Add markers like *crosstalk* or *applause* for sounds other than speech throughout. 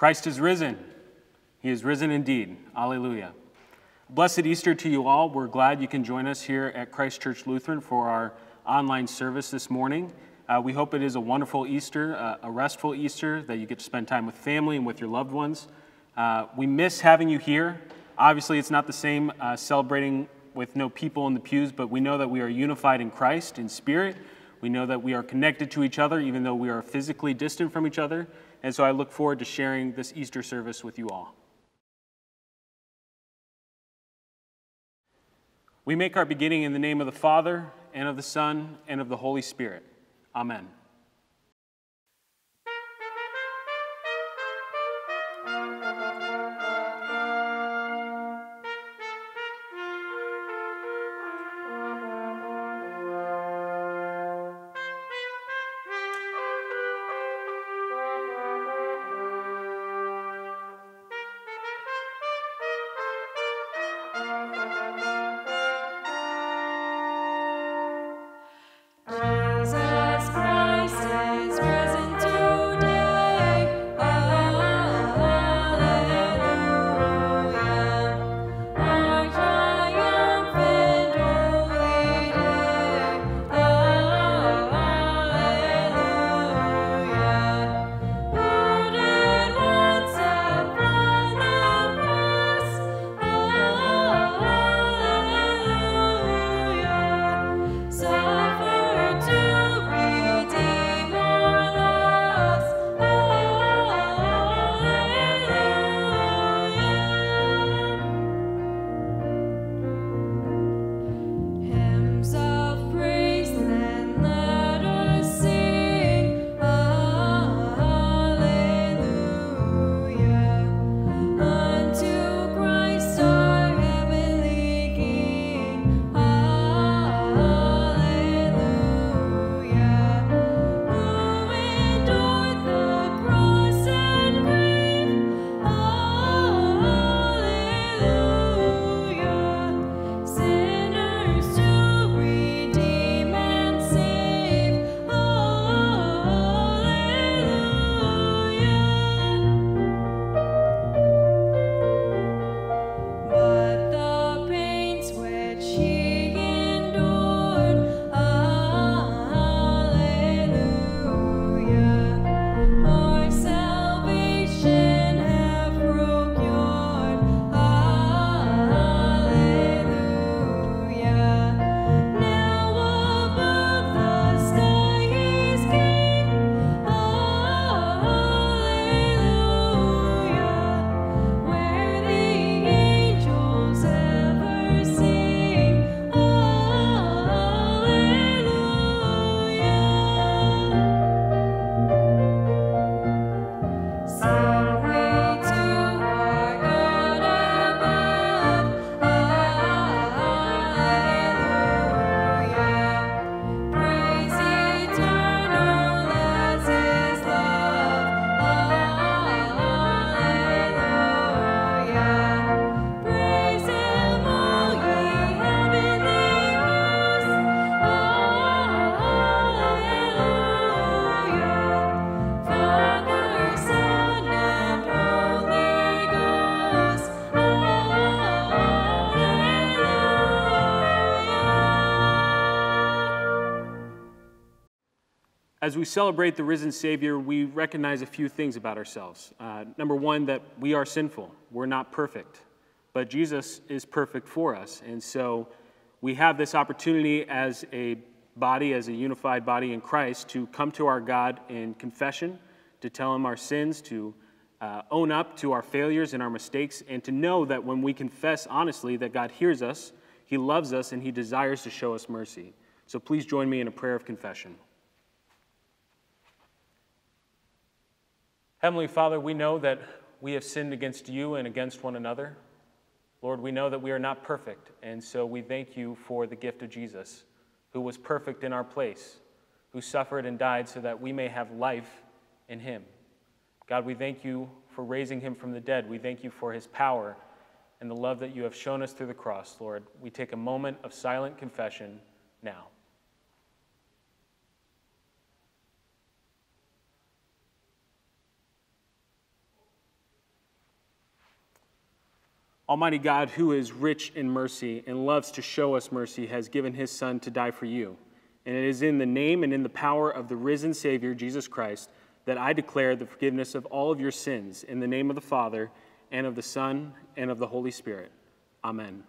Christ is risen. He is risen indeed. Alleluia. Blessed Easter to you all. We're glad you can join us here at Christ Church Lutheran for our online service this morning. Uh, we hope it is a wonderful Easter, uh, a restful Easter, that you get to spend time with family and with your loved ones. Uh, we miss having you here. Obviously, it's not the same uh, celebrating with no people in the pews, but we know that we are unified in Christ, in spirit. We know that we are connected to each other, even though we are physically distant from each other. And so I look forward to sharing this Easter service with you all. We make our beginning in the name of the Father, and of the Son, and of the Holy Spirit. Amen. As we celebrate the risen Savior, we recognize a few things about ourselves. Uh, number one, that we are sinful, we're not perfect, but Jesus is perfect for us. And so we have this opportunity as a body, as a unified body in Christ, to come to our God in confession, to tell Him our sins, to uh, own up to our failures and our mistakes, and to know that when we confess honestly that God hears us, He loves us, and He desires to show us mercy. So please join me in a prayer of confession. Heavenly Father, we know that we have sinned against you and against one another. Lord, we know that we are not perfect, and so we thank you for the gift of Jesus, who was perfect in our place, who suffered and died so that we may have life in him. God, we thank you for raising him from the dead. We thank you for his power and the love that you have shown us through the cross, Lord. We take a moment of silent confession now. Almighty God, who is rich in mercy and loves to show us mercy, has given his Son to die for you. And it is in the name and in the power of the risen Savior, Jesus Christ, that I declare the forgiveness of all of your sins in the name of the Father, and of the Son, and of the Holy Spirit. Amen.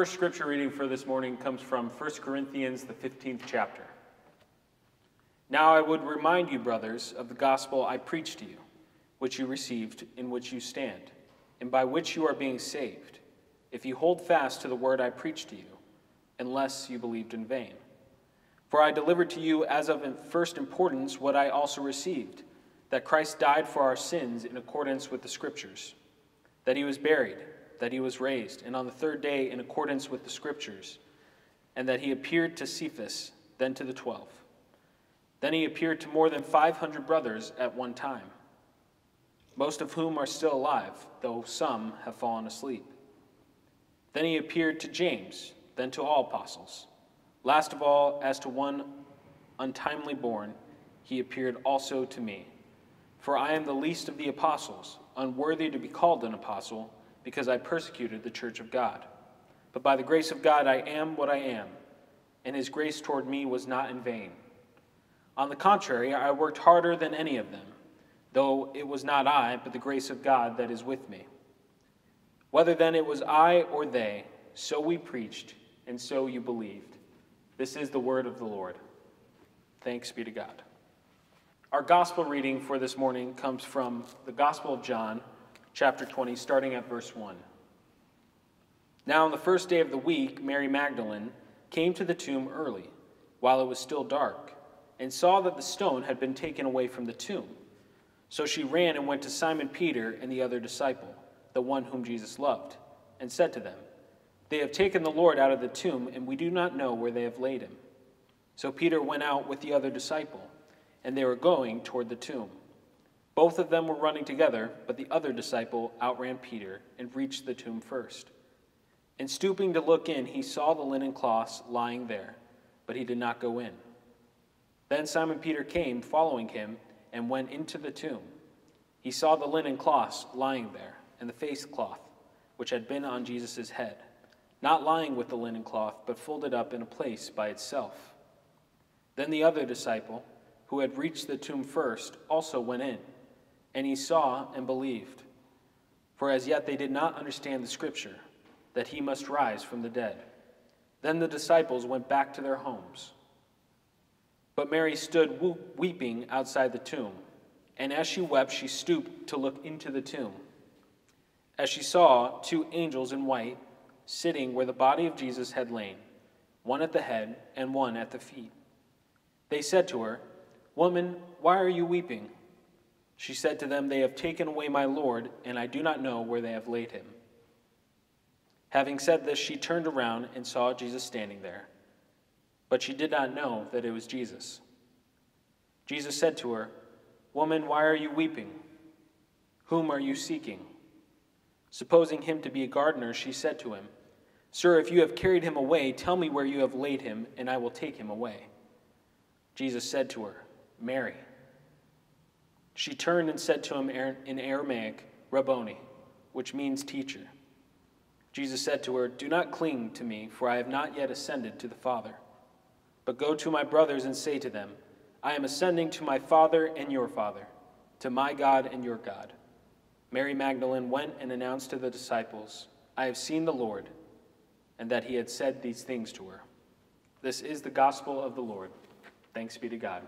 First scripture reading for this morning comes from 1 Corinthians, the 15th chapter. Now I would remind you, brothers, of the gospel I preached to you, which you received, in which you stand, and by which you are being saved, if you hold fast to the word I preached to you, unless you believed in vain. For I delivered to you as of first importance what I also received that Christ died for our sins in accordance with the Scriptures, that he was buried that he was raised, and on the third day, in accordance with the Scriptures, and that he appeared to Cephas, then to the twelve. Then he appeared to more than 500 brothers at one time, most of whom are still alive, though some have fallen asleep. Then he appeared to James, then to all apostles. Last of all, as to one untimely born, he appeared also to me. For I am the least of the apostles, unworthy to be called an apostle because I persecuted the church of God. But by the grace of God, I am what I am, and his grace toward me was not in vain. On the contrary, I worked harder than any of them, though it was not I, but the grace of God that is with me. Whether then it was I or they, so we preached, and so you believed. This is the word of the Lord. Thanks be to God. Our gospel reading for this morning comes from the Gospel of John, chapter 20, starting at verse 1. Now, on the first day of the week, Mary Magdalene came to the tomb early, while it was still dark, and saw that the stone had been taken away from the tomb. So she ran and went to Simon Peter and the other disciple, the one whom Jesus loved, and said to them, They have taken the Lord out of the tomb, and we do not know where they have laid him. So Peter went out with the other disciple, and they were going toward the tomb. Both of them were running together, but the other disciple outran Peter and reached the tomb first. And stooping to look in, he saw the linen cloths lying there, but he did not go in. Then Simon Peter came, following him, and went into the tomb. He saw the linen cloths lying there, and the face cloth, which had been on Jesus' head, not lying with the linen cloth, but folded up in a place by itself. Then the other disciple, who had reached the tomb first, also went in, and he saw and believed. For as yet they did not understand the scripture that he must rise from the dead. Then the disciples went back to their homes. But Mary stood weeping outside the tomb, and as she wept, she stooped to look into the tomb. As she saw two angels in white sitting where the body of Jesus had lain, one at the head and one at the feet. They said to her, Woman, why are you weeping? She said to them, They have taken away my Lord, and I do not know where they have laid him. Having said this, she turned around and saw Jesus standing there, but she did not know that it was Jesus. Jesus said to her, Woman, why are you weeping? Whom are you seeking? Supposing him to be a gardener, she said to him, Sir, if you have carried him away, tell me where you have laid him, and I will take him away. Jesus said to her, Mary. She turned and said to him in Aramaic, Rabboni, which means teacher. Jesus said to her, Do not cling to me, for I have not yet ascended to the Father. But go to my brothers and say to them, I am ascending to my Father and your Father, to my God and your God. Mary Magdalene went and announced to the disciples, I have seen the Lord, and that he had said these things to her. This is the gospel of the Lord. Thanks be to God.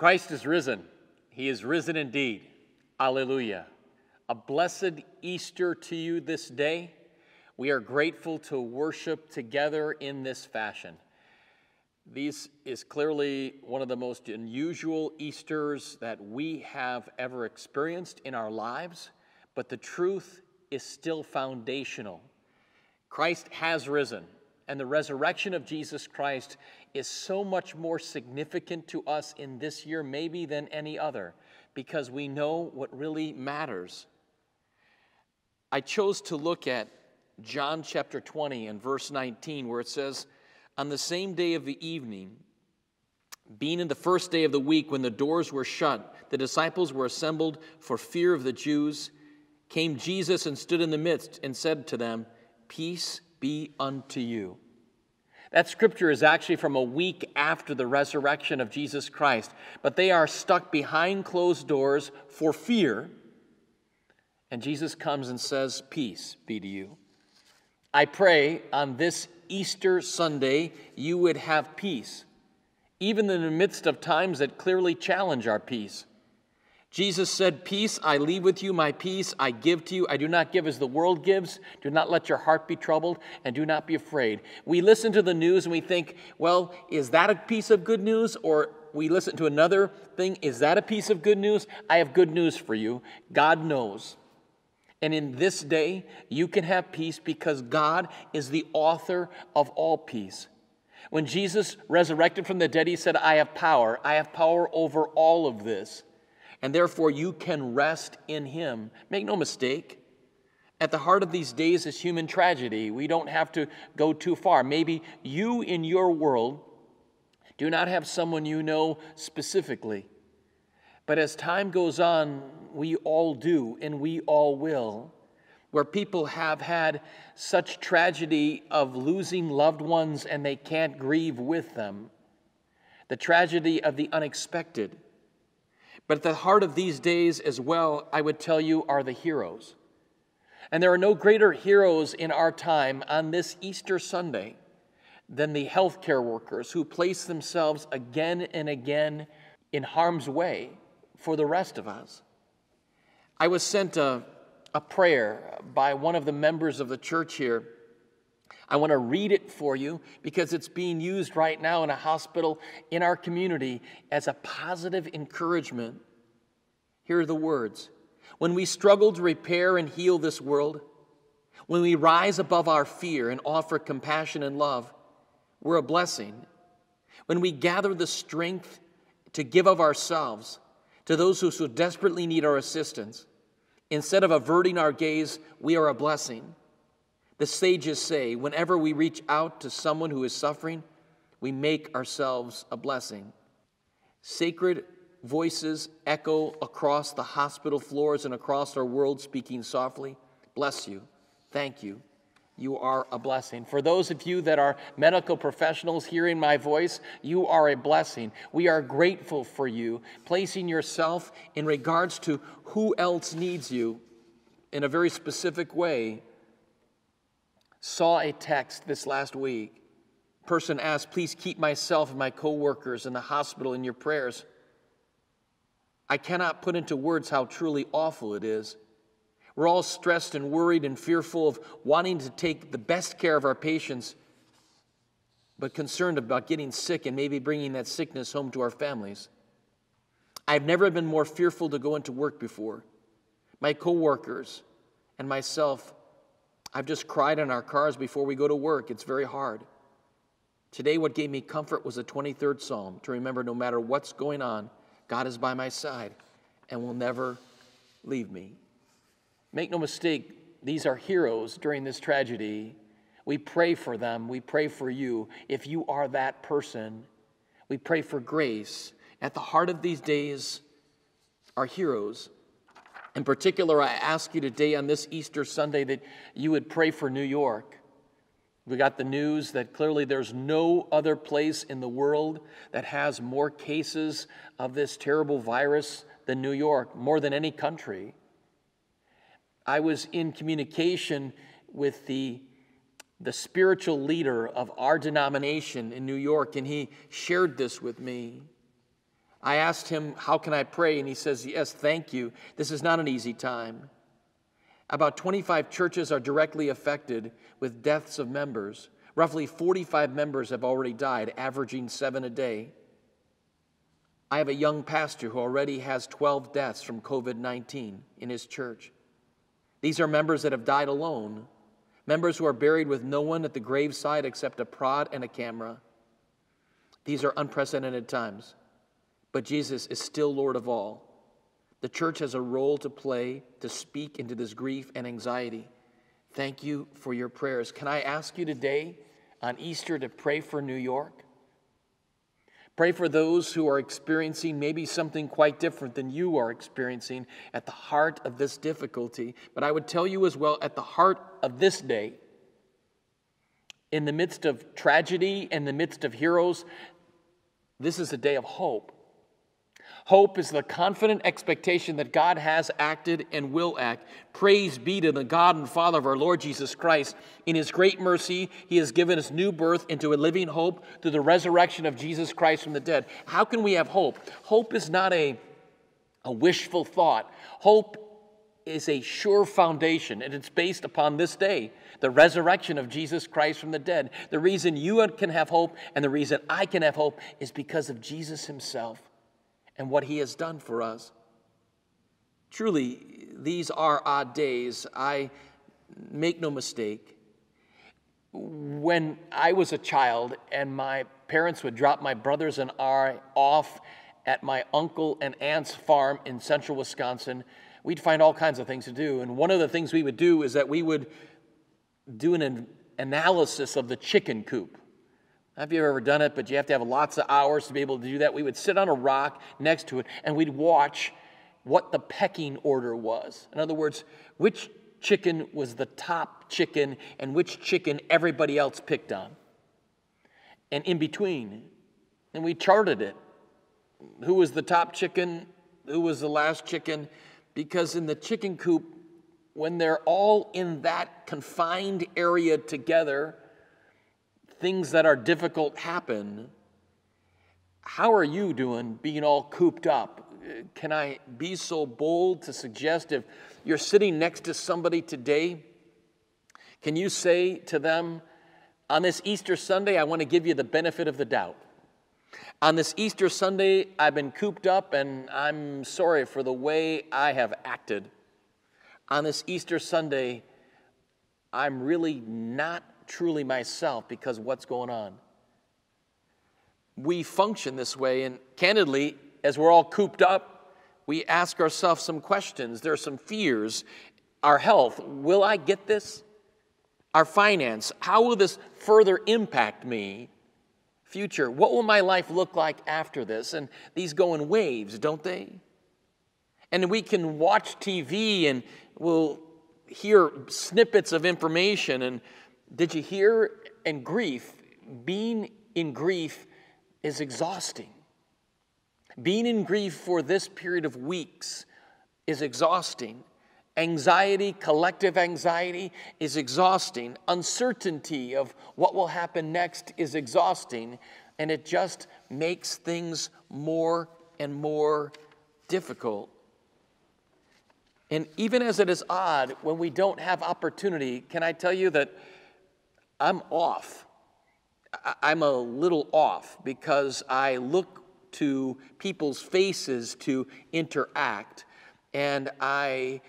Christ is risen. He is risen indeed. Alleluia. A blessed Easter to you this day. We are grateful to worship together in this fashion. This is clearly one of the most unusual Easters that we have ever experienced in our lives, but the truth is still foundational. Christ has risen, and the resurrection of Jesus Christ is so much more significant to us in this year, maybe than any other, because we know what really matters. I chose to look at John chapter 20 and verse 19, where it says, On the same day of the evening, being in the first day of the week when the doors were shut, the disciples were assembled for fear of the Jews. Came Jesus and stood in the midst and said to them, Peace be unto you. That scripture is actually from a week after the resurrection of Jesus Christ, but they are stuck behind closed doors for fear. And Jesus comes and says, Peace be to you. I pray on this Easter Sunday you would have peace, even in the midst of times that clearly challenge our peace. Jesus said, Peace I leave with you, my peace I give to you. I do not give as the world gives. Do not let your heart be troubled, and do not be afraid. We listen to the news and we think, well, is that a piece of good news? Or we listen to another thing, is that a piece of good news? I have good news for you. God knows. And in this day, you can have peace because God is the author of all peace. When Jesus resurrected from the dead, he said, I have power. I have power over all of this and therefore you can rest in Him. Make no mistake, at the heart of these days is human tragedy. We don't have to go too far. Maybe you in your world do not have someone you know specifically. But as time goes on, we all do, and we all will, where people have had such tragedy of losing loved ones and they can't grieve with them, the tragedy of the unexpected but at the heart of these days as well, I would tell you, are the heroes. And there are no greater heroes in our time on this Easter Sunday than the healthcare workers who place themselves again and again in harm's way for the rest of us. I was sent a, a prayer by one of the members of the church here. I want to read it for you because it's being used right now in a hospital in our community as a positive encouragement. Here are the words When we struggle to repair and heal this world, when we rise above our fear and offer compassion and love, we're a blessing. When we gather the strength to give of ourselves to those who so desperately need our assistance, instead of averting our gaze, we are a blessing. The sages say, whenever we reach out to someone who is suffering, we make ourselves a blessing. Sacred voices echo across the hospital floors and across our world, speaking softly. Bless you. Thank you. You are a blessing. For those of you that are medical professionals hearing my voice, you are a blessing. We are grateful for you, placing yourself in regards to who else needs you in a very specific way. Saw a text this last week. Person asked, Please keep myself and my coworkers in the hospital in your prayers. I cannot put into words how truly awful it is. We're all stressed and worried and fearful of wanting to take the best care of our patients, but concerned about getting sick and maybe bringing that sickness home to our families. I've never been more fearful to go into work before. My coworkers and myself, I've just cried in our cars before we go to work. It's very hard. Today, what gave me comfort was the 23rd Psalm to remember no matter what's going on, God is by my side and will never leave me. Make no mistake, these are heroes during this tragedy. We pray for them. We pray for you. If you are that person, we pray for grace. At the heart of these days are heroes. In particular, I ask you today on this Easter Sunday that you would pray for New York. We got the news that clearly there's no other place in the world that has more cases of this terrible virus than New York, more than any country. I was in communication with the, the spiritual leader of our denomination in New York, and he shared this with me. I asked him, How can I pray? And he says, Yes, thank you. This is not an easy time. About 25 churches are directly affected with deaths of members. Roughly 45 members have already died, averaging seven a day. I have a young pastor who already has 12 deaths from COVID 19 in his church. These are members that have died alone, members who are buried with no one at the graveside except a prod and a camera. These are unprecedented times, but Jesus is still Lord of all. The church has a role to play to speak into this grief and anxiety. Thank you for your prayers. Can I ask you today on Easter to pray for New York? Pray for those who are experiencing maybe something quite different than you are experiencing at the heart of this difficulty. But I would tell you as well, at the heart of this day, in the midst of tragedy, in the midst of heroes, this is a day of hope. Hope is the confident expectation that God has acted and will act. Praise be to the God and Father of our Lord Jesus Christ. In his great mercy, he has given us new birth into a living hope through the resurrection of Jesus Christ from the dead. How can we have hope? Hope is not a, a wishful thought. Hope is a sure foundation, and it's based upon this day the resurrection of Jesus Christ from the dead. The reason you can have hope and the reason I can have hope is because of Jesus himself and what He has done for us. Truly, these are odd days. I make no mistake. When I was a child and my parents would drop my brothers and I off at my uncle and aunt's farm in central Wisconsin, we'd find all kinds of things to do. And one of the things we would do is that we would do an analysis of the chicken coop. Have you've ever done it, but you have to have lots of hours to be able to do that. We would sit on a rock next to it and we'd watch what the pecking order was. In other words, which chicken was the top chicken and which chicken everybody else picked on. And in between, and we charted it. Who was the top chicken? Who was the last chicken? Because in the chicken coop, when they're all in that confined area together, things that are difficult happen, how are you doing being all cooped up? Can I be so bold to suggest if you're sitting next to somebody today, can you say to them, on this Easter Sunday, I want to give you the benefit of the doubt. On this Easter Sunday, I've been cooped up and I'm sorry for the way I have acted. On this Easter Sunday, I'm really not truly myself because what's going on. We function this way, and candidly, as we're all cooped up, we ask ourselves some questions. There are some fears. Our health, will I get this? Our finance, how will this further impact me? Future, what will my life look like after this? And these go in waves, don't they? And we can watch TV and we'll hear snippets of information and did you hear? And grief, being in grief is exhausting. Being in grief for this period of weeks is exhausting. Anxiety, collective anxiety, is exhausting. Uncertainty of what will happen next is exhausting. And it just makes things more and more difficult. And even as it is odd, when we don't have opportunity, can I tell you that I'm off. I'm a little off because I look to people's faces to interact and I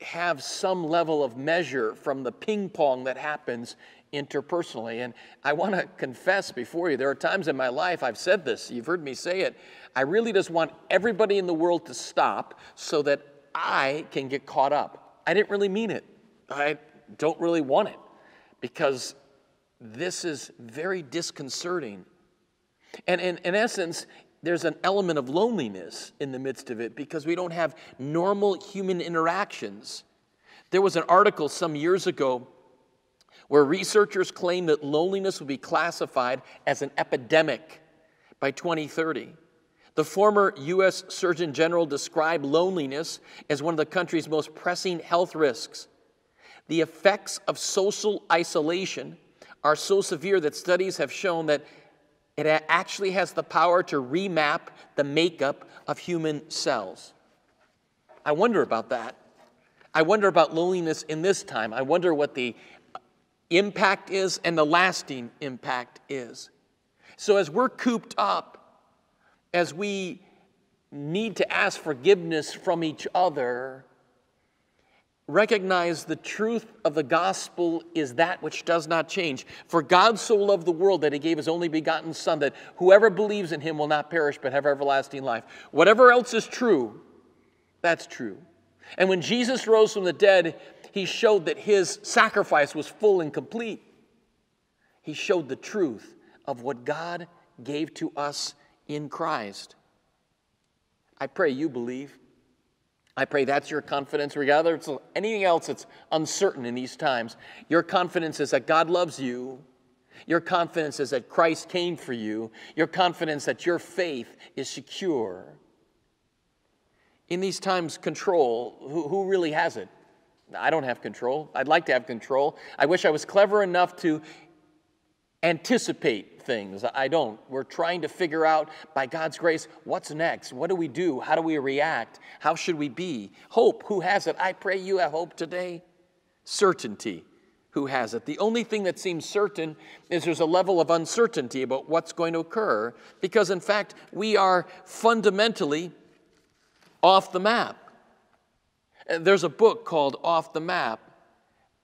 have some level of measure from the ping pong that happens interpersonally. And I want to confess before you, there are times in my life I've said this, you've heard me say it. I really just want everybody in the world to stop so that I can get caught up. I didn't really mean it, I don't really want it because this is very disconcerting. And in, essence, there's an element of loneliness in the midst of it because we don't have normal human interactions. There was an article some years ago where researchers claimed that loneliness would be classified as an epidemic by 2030. The former U.S. Surgeon General described loneliness as one of the country's most pressing health risks. The effects of social isolation are so severe that studies have shown that It actually has the power to remap the makeup of human cells. I wonder about that. I wonder about loneliness in this time. I wonder what the uh, impact is and the lasting impact is. So, as we're cooped up, as we need to ask forgiveness from each other, recognize the truth of the gospel is that which does not change. For God so loved the world that he gave his only begotten Son, that whoever believes in him will not perish but have everlasting life. Whatever else is true, that's true. And when Jesus rose from the dead, he showed that his sacrifice was full and complete. He showed the truth of what God gave to us in Christ. I pray you believe. I pray that's your confidence, regardless of anything else that's uncertain in these times. Your confidence is that God loves you. Your confidence is that Christ came for you. Your confidence that your faith is secure. In these times, control, who, who really has it? I don't have control. I'd like to have control. I wish I was clever enough to anticipate things. I don't. We're trying to figure out, by God's grace, what's next? What do we do? How do we react? How should we be? Hope, who has it? I pray you have hope today. Certainty, who has it? The only thing that seems certain is there's a level of uncertainty about what's going to occur, because in fact, we are fundamentally off the map. There's a book called Off the Map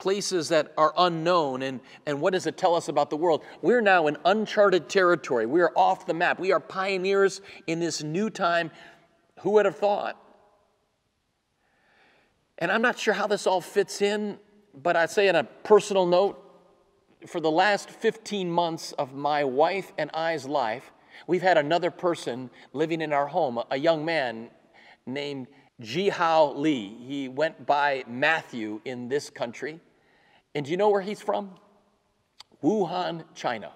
places that are unknown. And, and what does it tell us about the world? We're now in uncharted territory. We are off the map. We are pioneers in this new time. Who would have thought? And I'm not sure how this all fits in, but I'd say on a personal note, for the last 15 months of my wife and I's life, we've had another person living in our home, a young man named Jihao Li. He went by Matthew in this country. And do you know where he's from? Wuhan, China.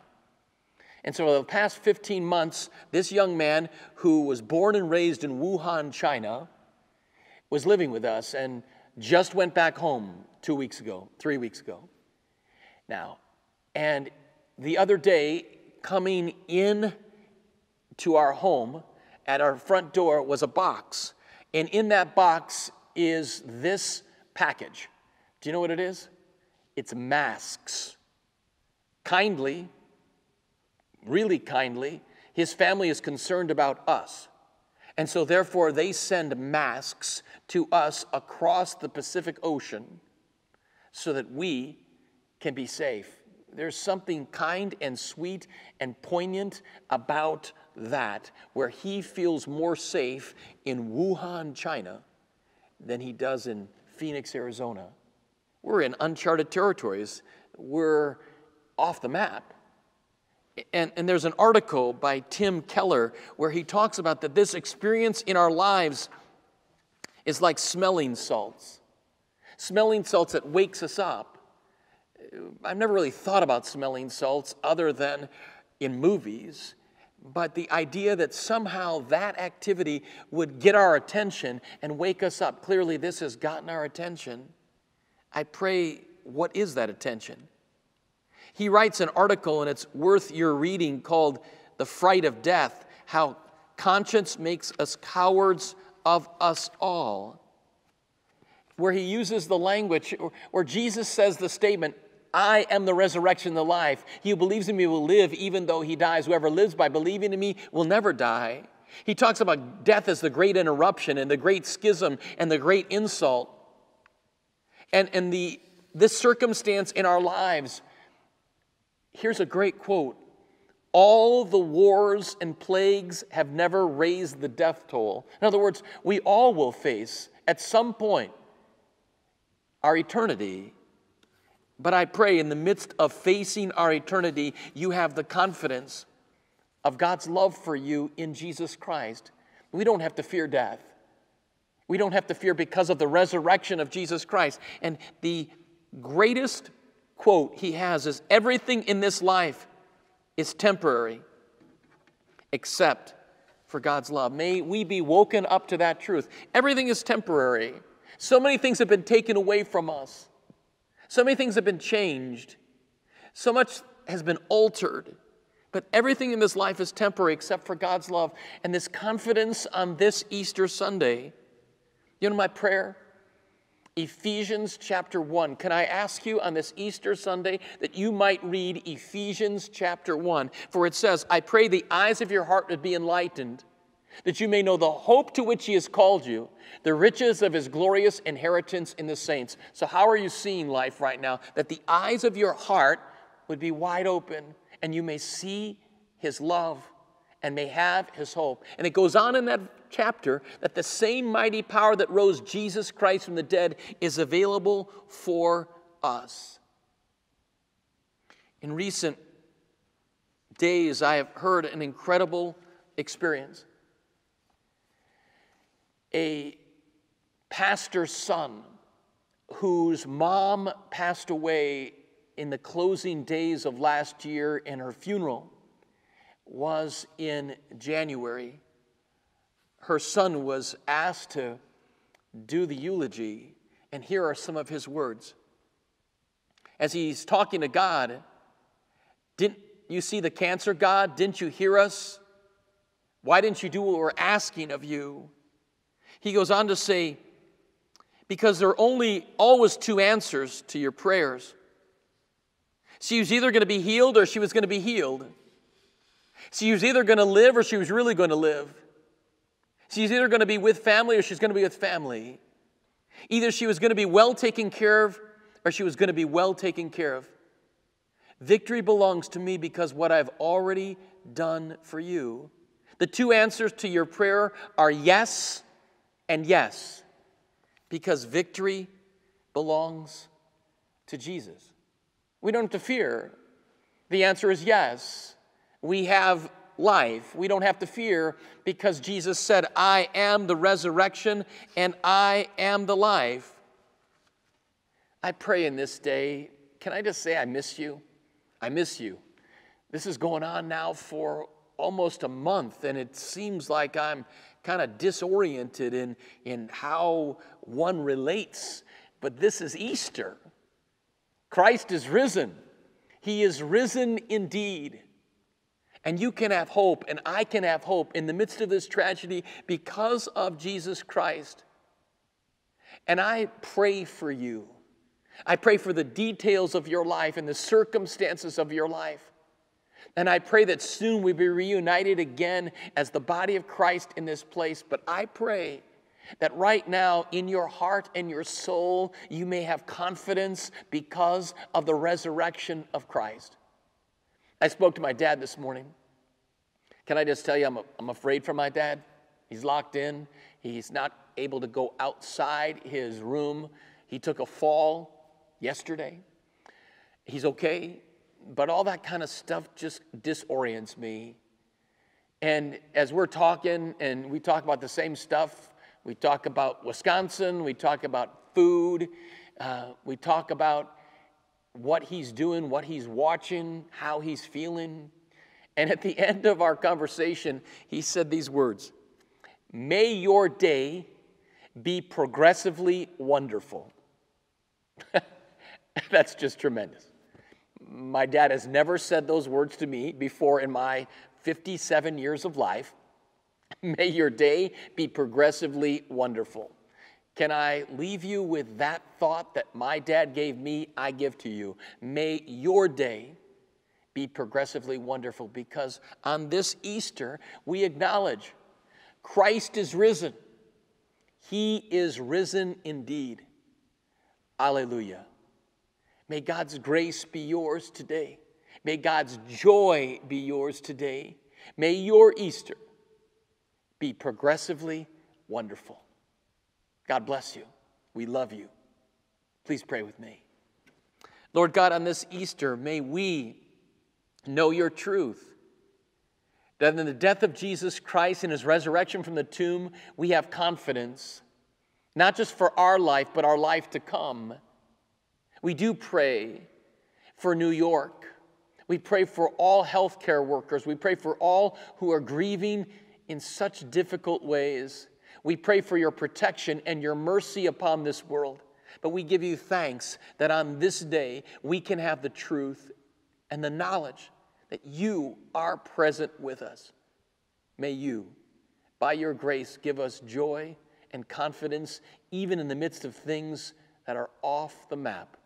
And so, the past 15 months, this young man who was born and raised in Wuhan, China, was living with us and just went back home two weeks ago, three weeks ago. Now, and the other day, coming in to our home, at our front door was a box. And in that box is this package. Do you know what it is? It's masks. Kindly, really kindly, his family is concerned about us. And so, therefore, they send masks to us across the Pacific Ocean so that we can be safe. There's something kind and sweet and poignant about that, where he feels more safe in Wuhan, China, than he does in Phoenix, Arizona. We're in uncharted territories. We're off the map. And, and there's an article by Tim Keller where he talks about that this experience in our lives is like smelling salts. Smelling salts that wakes us up. I've never really thought about smelling salts other than in movies, but the idea that somehow that activity would get our attention and wake us up. Clearly, this has gotten our attention. I pray, what is that attention? He writes an article, and it's worth your reading, called The Fright of Death How Conscience Makes Us Cowards of Us All, where he uses the language, where Jesus says the statement, I am the resurrection the life. He who believes in me will live even though he dies. Whoever lives by believing in me will never die. He talks about death as the great interruption and the great schism and the great insult. And, and the, this circumstance in our lives, here's a great quote All the wars and plagues have never raised the death toll. In other words, we all will face at some point our eternity. But I pray in the midst of facing our eternity, you have the confidence of God's love for you in Jesus Christ. We don't have to fear death. We don't have to fear because of the resurrection of Jesus Christ. And the greatest quote he has is everything in this life is temporary except for God's love. May we be woken up to that truth. Everything is temporary. So many things have been taken away from us, so many things have been changed, so much has been altered. But everything in this life is temporary except for God's love. And this confidence on this Easter Sunday, you know my prayer? Ephesians chapter 1. Can I ask you on this Easter Sunday that you might read Ephesians chapter 1? For it says, I pray the eyes of your heart would be enlightened, that you may know the hope to which he has called you, the riches of his glorious inheritance in the saints. So, how are you seeing life right now? That the eyes of your heart would be wide open and you may see his love and may have his hope. And it goes on in that chapter that the same mighty power that rose Jesus Christ from the dead is available for us. In recent days, I have heard an incredible experience. A pastor's son whose mom passed away in the closing days of last year, and her funeral was in January. Her son was asked to do the eulogy, and here are some of his words. As he's talking to God, didn't you see the cancer, God? Didn't you hear us? Why didn't you do what we're asking of you? He goes on to say, because there are only always two answers to your prayers. She was either going to be healed or she was going to be healed. She was either going to live or she was really going to live. She's either going to be with family or she's going to be with family. Either she was going to be well taken care of or she was going to be well taken care of. Victory belongs to me because what I've already done for you. The two answers to your prayer are yes and yes, because victory belongs to Jesus. We don't have to fear. The answer is yes. We have life. We don't have to fear because Jesus said, I am the resurrection and I am the life. I pray in this day, can I just say I miss you? I miss you. This is going on now for almost a month, and it seems like I'm kind of disoriented in, in how one relates. But this is Easter. Christ is risen. He is risen indeed. And you can have hope, and I can have hope in the midst of this tragedy because of Jesus Christ. And I pray for you. I pray for the details of your life and the circumstances of your life. And I pray that soon we be reunited again as the body of Christ in this place. But I pray that right now, in your heart and your soul, you may have confidence because of the resurrection of Christ. I spoke to my dad this morning. Can I just tell you, I'm, a, I'm afraid for my dad. He's locked in, he's not able to go outside his room. He took a fall yesterday. He's okay, but all that kind of stuff just disorients me. And as we're talking and we talk about the same stuff, we talk about Wisconsin, we talk about food, uh, we talk about what he's doing, what he's watching, how he's feeling. And at the *laughs* end of our conversation, he said these words May your day be progressively wonderful. *laughs* That's just tremendous. My dad has never said those words to me before in my 57 years of life. *laughs* May your day be progressively wonderful. Can I leave you with that thought that my dad gave me, I give to you? May your day be progressively wonderful because on this Easter, we acknowledge Christ is risen. He is risen indeed. Alleluia. May God's grace be yours today. May God's joy be yours today. May your Easter be progressively wonderful. God bless you. We love you. Please pray with me. Lord God, on this Easter, may we know your truth. That in the death of Jesus Christ and his resurrection from the tomb, we have confidence, not just for our life, but our life to come. We do pray for New York. We pray for all healthcare workers. We pray for all who are grieving in such difficult ways. We pray for your protection and your mercy upon this world. But we give you thanks that on this day we can have the truth and the knowledge that you are present with us. May you, by your grace, give us joy and confidence even in the midst of things that are off the map,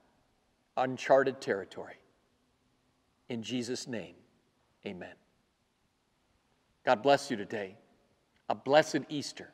uncharted territory. In Jesus' name, amen. God bless you today. A blessed Easter.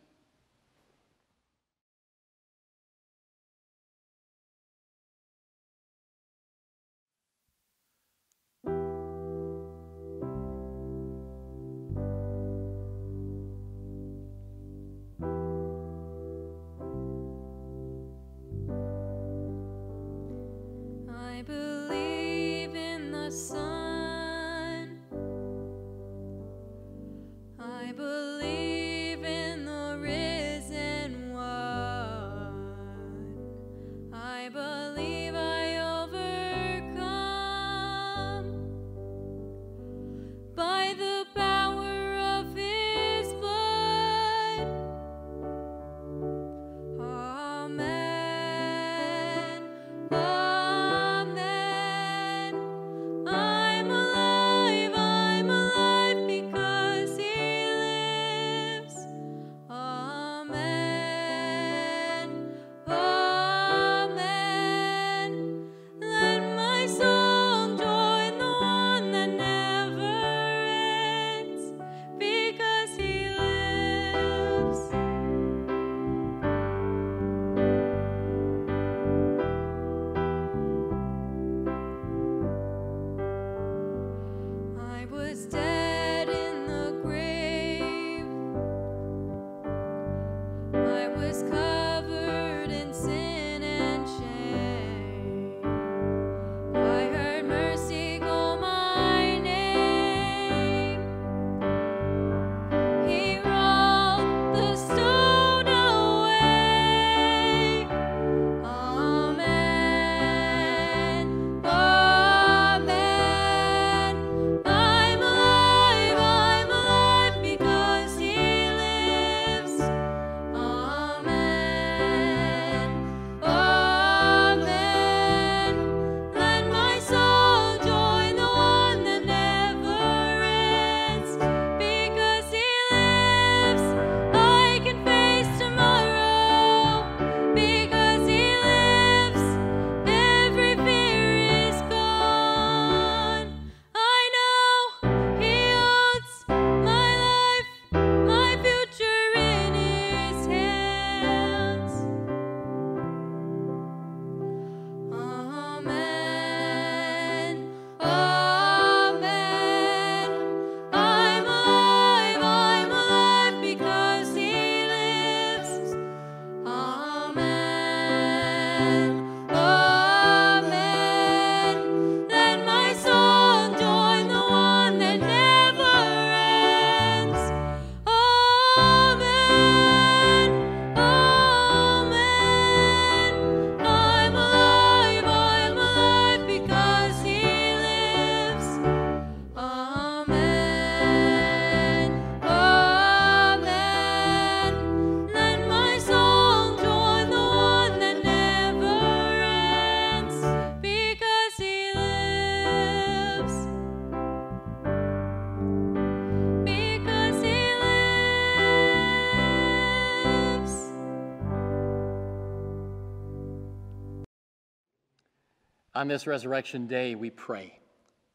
On this resurrection day, we pray.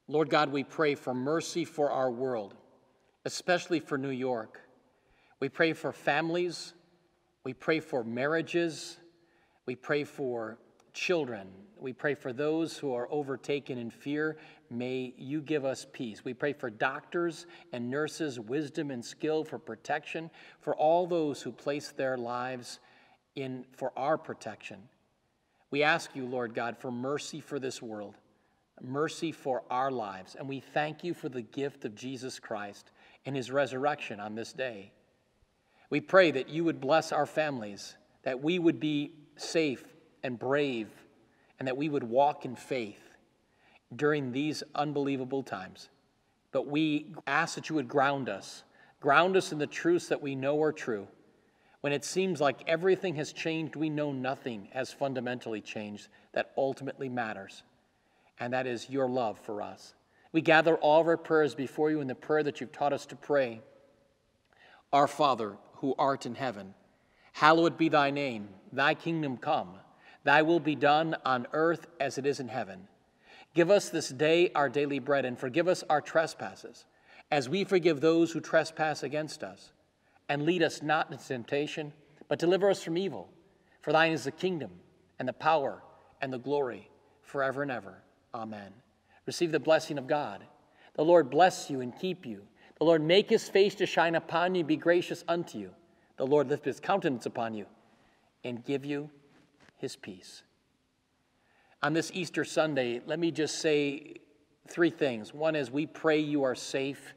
Lord God, we pray for mercy for our world, especially for New York. We pray for families. We pray for marriages. We pray for children. We pray for those who are overtaken in fear. May you give us peace. We pray for doctors and nurses, wisdom and skill for protection, for all those who place their lives in for our protection. We ask you, Lord God, for mercy for this world, mercy for our lives, and we thank you for the gift of Jesus Christ and his resurrection on this day. We pray that you would bless our families, that we would be safe and brave, and that we would walk in faith during these unbelievable times. But we ask that you would ground us, ground us in the truths that we know are true when it seems like everything has changed, we know nothing has fundamentally changed that ultimately matters, and that is your love for us. We gather all of our prayers before you in the prayer that you've taught us to pray. Our Father, who art in heaven, hallowed be thy name. Thy kingdom come. Thy will be done on earth as it is in heaven. Give us this day our daily bread, and forgive us our trespasses, as we forgive those who trespass against us. And lead us not into temptation, but deliver us from evil. For thine is the kingdom, and the power, and the glory, forever and ever. Amen. Receive the blessing of God. The Lord bless you and keep you. The Lord make his face to shine upon you and be gracious unto you. The Lord lift his countenance upon you and give you his peace. On this Easter Sunday, let me just say three things. One is we pray you are safe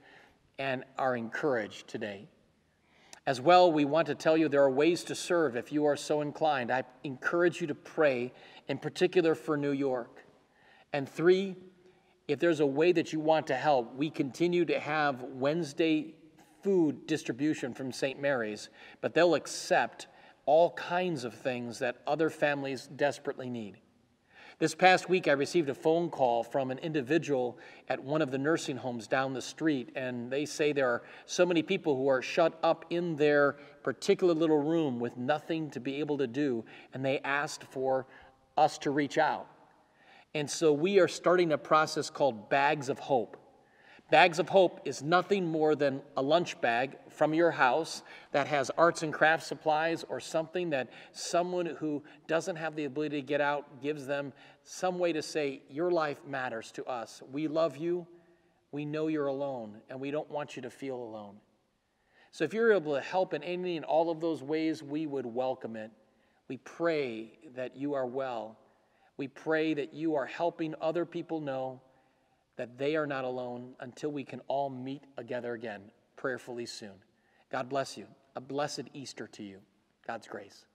and are encouraged today. As well, we want to tell you there are ways to serve if you are so inclined. I encourage you to pray, in particular for New York. And three, if there's a way that you want to help, we continue to have Wednesday food distribution from St. Mary's, but they'll accept all kinds of things that other families desperately need. This past week, I received a phone call from an individual at one of the nursing homes down the street, and they say there are so many people who are shut up in their particular little room with nothing to be able to do, and they asked for us to reach out. And so we are starting a process called Bags of Hope. Bags of Hope is nothing more than a lunch bag from your house that has arts and crafts supplies or something that someone who doesn't have the ability to get out gives them some way to say, Your life matters to us. We love you. We know you're alone, and we don't want you to feel alone. So if you're able to help in any and all of those ways, we would welcome it. We pray that you are well. We pray that you are helping other people know that they are not alone until we can all meet together again prayerfully soon. God bless you. A blessed Easter to you. God's grace.